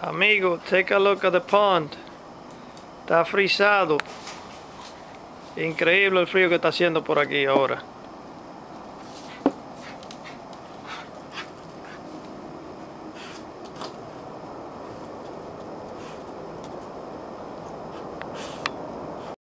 Amigo, take a look at the pond. Está frisado. Increíble el frío que está haciendo por aquí ahora.